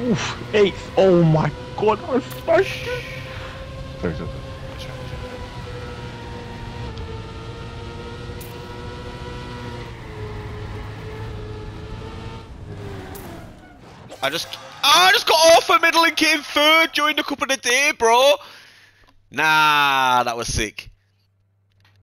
Oof, eighth. Oh my god, I smashed it. Sorry, sorry. I just, ah, I just got author medal and came third. during the cup of the day, bro. Nah, that was sick.